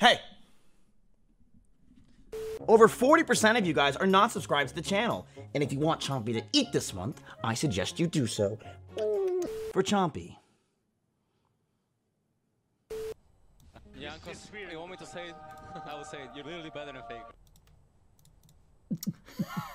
Hey! Over 40% of you guys are not subscribed to the channel. And if you want Chompy to eat this month, I suggest you do so. For Chompy. Yeah, because you want me to say it? I will say it. You're literally better than fake.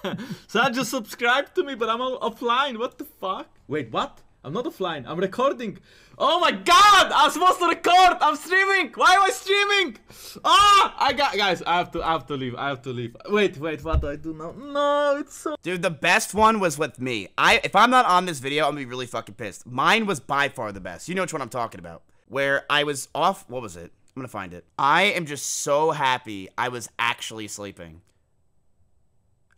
Sad just subscribe to me, but I'm offline. What the fuck? Wait, what? I'm not offline. I'm recording. Oh my god! I'm supposed to record. I'm streaming. Why am I streaming? Ah! I got guys. I have to. I have to leave. I have to leave. Wait, wait. What do I do now? No, it's so. Dude, the best one was with me. I if I'm not on this video, I'm gonna be really fucking pissed. Mine was by far the best. You know which one I'm talking about. Where I was off. What was it? I'm gonna find it. I am just so happy I was actually sleeping.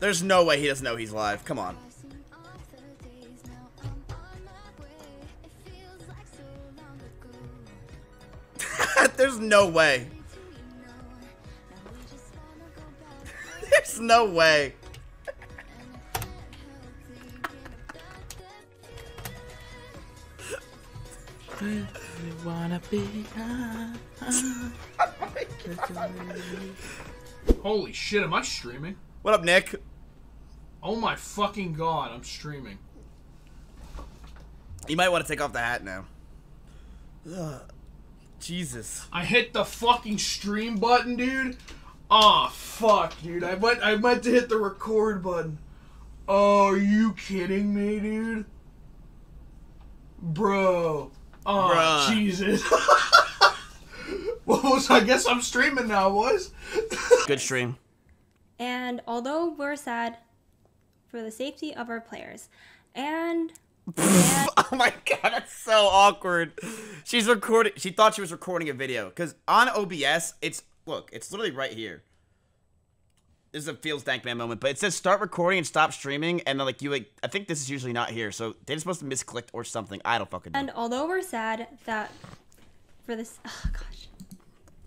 There's no way he doesn't know he's live. Come on. There's no way. There's no way. Wanna be oh Holy shit, am I streaming? What up, Nick? Oh my fucking god, I'm streaming. You might want to take off the hat now. Ugh. Jesus. I hit the fucking stream button, dude. Oh fuck, dude. I meant I meant to hit the record button. Oh, are you kidding me, dude? Bro. Oh, Bruh. Jesus. what was I guess I'm streaming now, boys. Good stream. And although we're sad for the safety of our players, and oh my god, that's so awkward. She's recording. She thought she was recording a video because on OBS, it's look, it's literally right here. This is a feels dank man moment, but it says start recording and stop streaming, and then like you like, I think this is usually not here, so they're supposed to misclicked or something. I don't fucking know. and although we're sad that for this, oh gosh,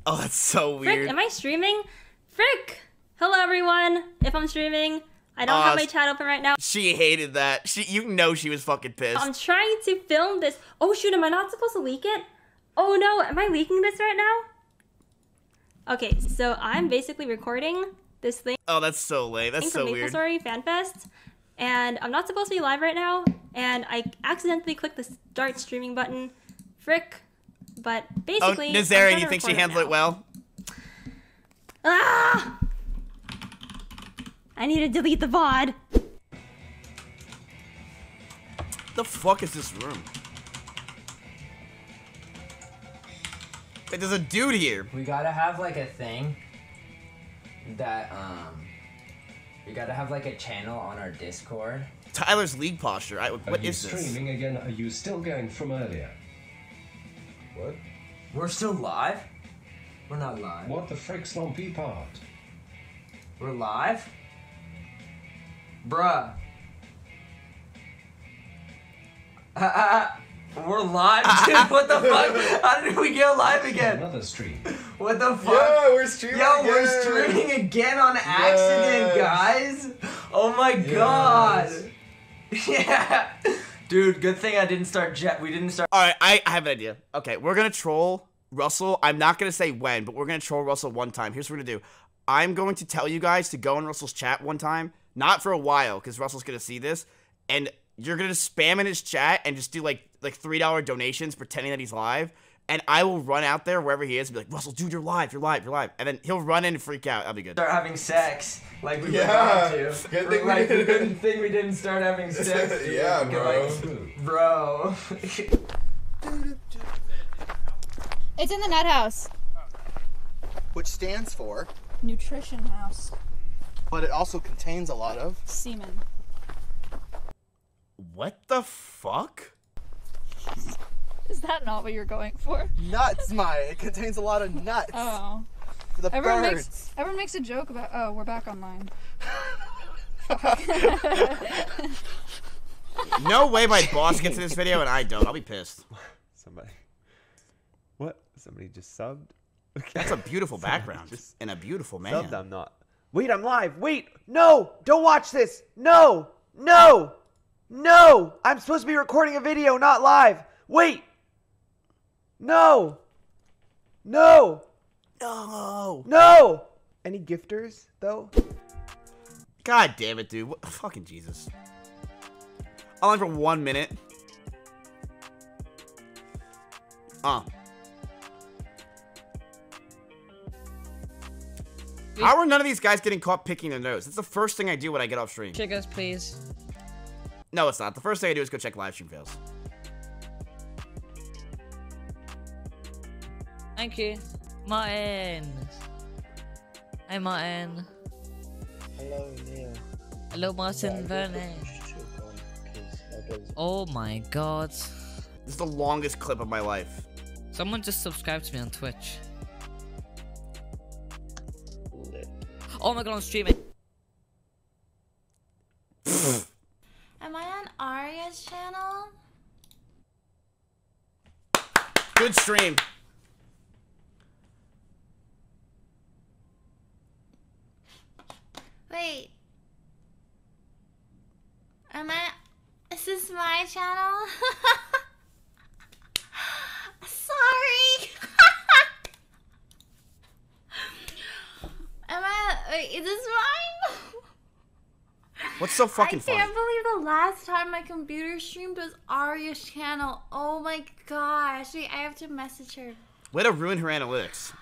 oh, that's so Frick, weird. am I streaming? Frick, hello everyone. If I'm streaming, I don't Uh, have my chat open right now. she hated that. She, you know, she was fucking pissed. I'm trying to film this. Oh shoot, am I not supposed to leak it? Oh no, am I leaking this right now? Okay, so I'm basically recording this thing oh, that's so lame. That's so weird. MapleStory FanFest, and I'm not supposed to be live right now, and I accidentally clicked the start streaming button. Frick. But Oh, basically, I'm Nazarian, you think she handled it well? Ah! I need to delete the VOD. The fuck is this room? Wait, there's a dude here. We gotta have like a thing that um we gotta have like a channel on our Discord. Tyler's league posture. I, Are you is this? streaming again? Are you still going from earlier? What? We're still live? We're not live. What the frick's lumpy part? We're live? Bruh. We're live, dude. What the fuck? How did we get live again? Another stream. What the fuck? Yeah, we're streaming Yo, we're again. streaming again on accident, Yes. guys. Oh my god. Yeah. Dude, good thing I didn't start jet. We didn't start. All right, I, I have an idea. Okay, we're gonna troll Russell. I'm not gonna say when, but we're gonna troll Russell one time. Here's what we're gonna do. I'm going to tell you guys to go in Russell's chat one time, not for a while, because Russell's gonna see this, and you're gonna spam in his chat and just do like like three dollar donations, pretending that he's live. And I will run out there wherever he is and be like, Russell, dude, you're live, you're live, you're live. And then he'll run in and freak out. That'll be good. Start having sex like we Yeah. were about to. Good thing we like we didn't. didn't think we didn't start having sex. dude. Yeah, Like, bro. bro. It's in the nut house. which stands for, Nutrition house. But it also contains a lot of. Semen. What the fuck? Is Is that not what you're going for? Nuts, Maya. It contains a lot of nuts. Oh. For the Everyone birds. makes everyone makes a joke about. Oh, we're back online. No way my boss gets in this video and I don't. I'll be pissed. Somebody. What? Somebody just subbed? That's a beautiful Somebody background just and a beautiful man. Subbed, I'm not. Wait, I'm live. Wait. No. Don't watch this. No. No. No. I'm supposed to be recording a video, not live. Wait. No. No. No. No. Any gifters, though? God damn it, dude. What, fucking Jesus. i Online for one minute. Uh. How are none of these guys getting caught picking their nose? It's the first thing I do when I get off stream. Check us, please. No, it's not. The first thing I do is go check live stream fails. Thank you. Martin. Hi, Martin. Hello, Neil. Hello, Martin Vernon. Oh my god. This is the longest clip of my life. Someone just subscribed to me on Twitch. Oh my god, I'm streaming. Am I on Arya's channel? Good stream. Wait. Am I? Is this my channel? Sorry. Am I? Wait, is this mine? What's so fucking I funny? can't believe the last time my computer streamed was Arya's channel. Oh my gosh. Wait, I have to message her. Way to ruin her analytics.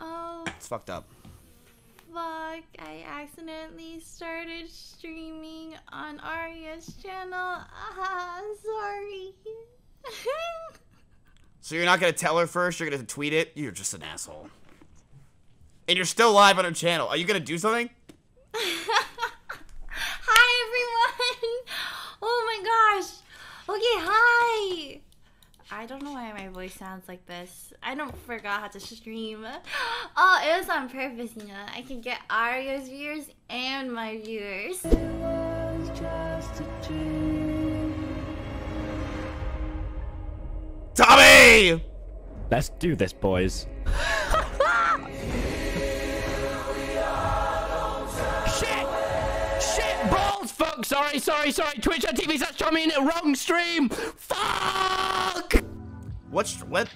Oh, It's fucked up. fuck. I accidentally started streaming on Arya's channel. Ah, sorry. So you're not gonna tell her first? You're gonna tweet it? You're just an asshole. And you're still live on her channel. Are you gonna do something? hi, everyone. Oh my gosh. Okay, hi. I don't know why my voice sounds like this. I don't forgot how to stream. Oh, it was on purpose, you know. I can get Arya's viewers and my viewers. Tommy! Let's do this, boys. Fuck! Sorry, sorry, sorry. Twitch.tv slash TommyInnit. Wrong stream! Fuck! What's what?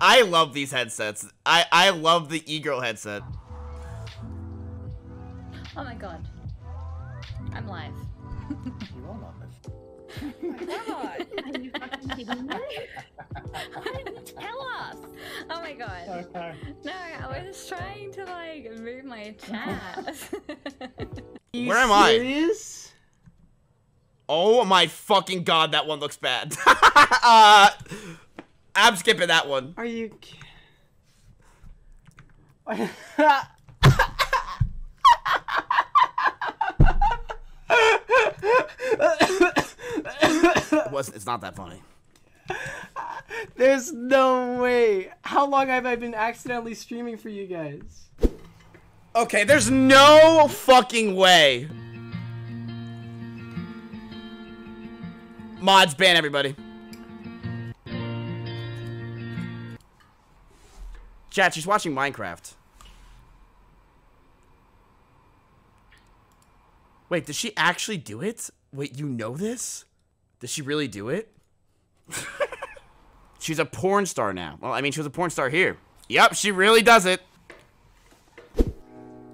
I love these headsets. I I love the e-girl headset. Oh my god. I'm live. You are not. Oh my god. Are you fucking kidding me? Why didn't you tell us? Oh my god. Okay. No, I was trying to like move my chat. Where am I? Serious? Oh my fucking god, that one looks bad. uh, I'm skipping that one. Are you? wasn't. It's not that funny. There's no way. How long have I been accidentally streaming for you guys? Okay, there's no fucking way. Mods ban everybody. Chat, she's watching Minecraft. Wait, did she actually do it? Wait, you know this? Does she really do it? she's a porn star now. Well, I mean, she was a porn star here. Yep, she really does it.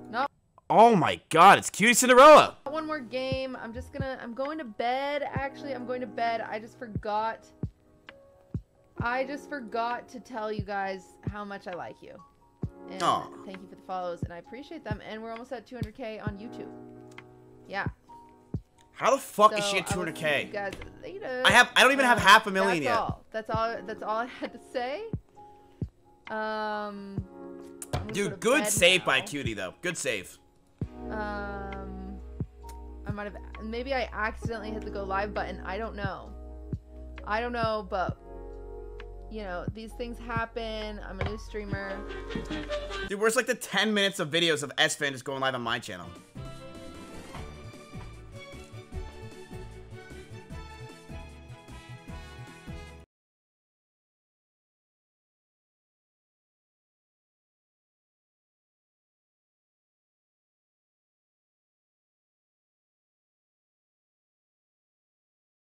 No. Oh my god, it's QTCinderella. One more game. I'm just gonna. I'm going to bed. Actually, I'm going to bed. I just forgot. I just forgot to tell you guys how much I like you. And Aw. thank you for the follows, and I appreciate them. And we're almost at 200k on YouTube. Yeah. How the fuck is she at I will see 200k? you guys later. I have- I don't even have half a million that's yet. All. That's all. That's all I had to say. Um, I'm I'm gonna go Dude, good save now. by Cutie though. Good save. Um, I might have maybe I accidentally hit the go live button. I don't know. I don't know, but you know these things happen. I'm a new streamer. Dude, where's like the 10 minutes of videos of Esfand just going live on my channel?